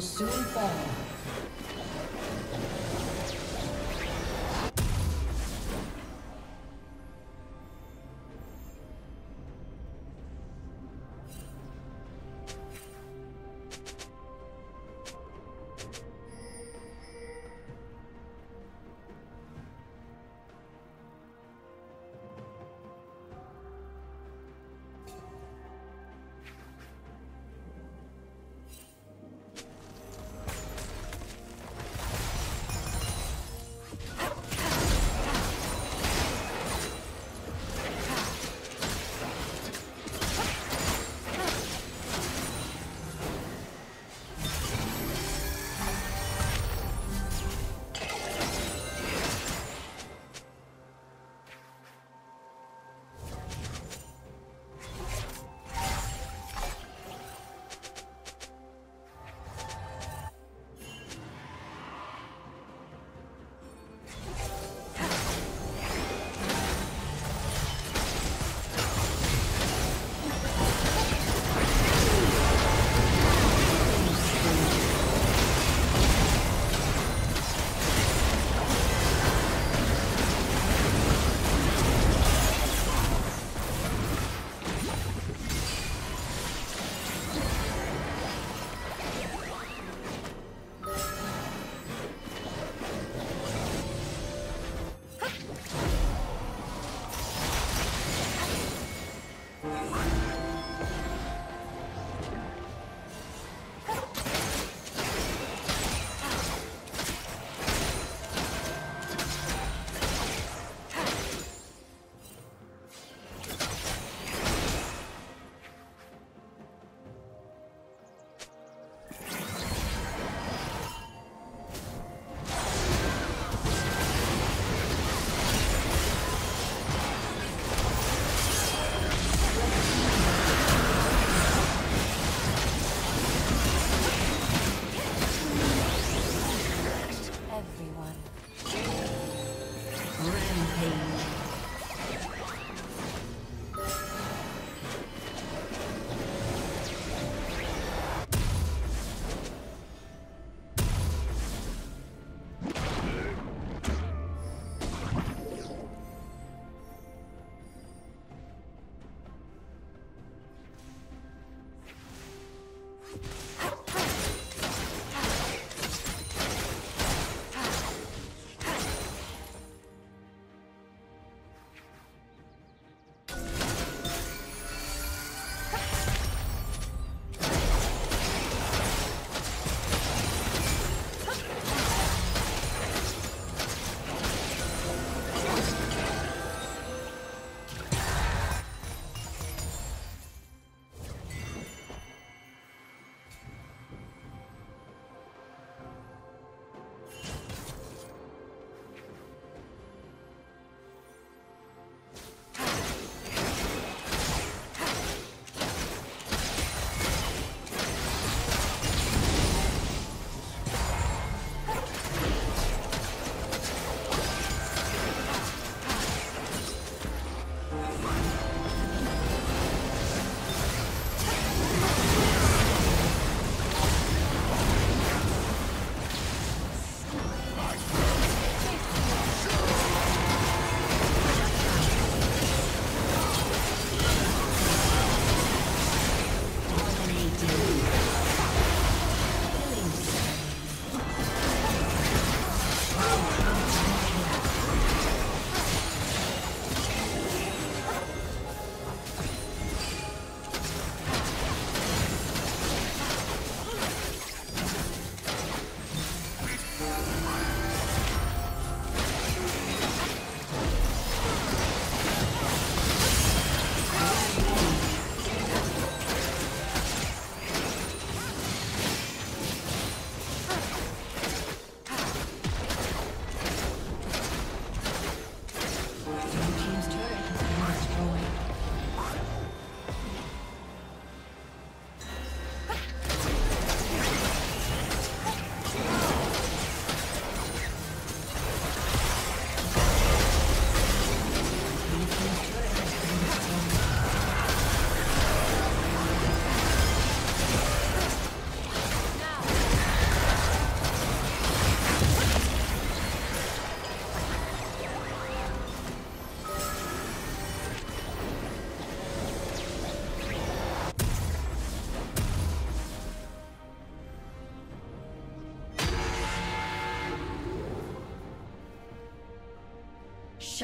soon fall. Rampage.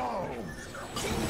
Bravo!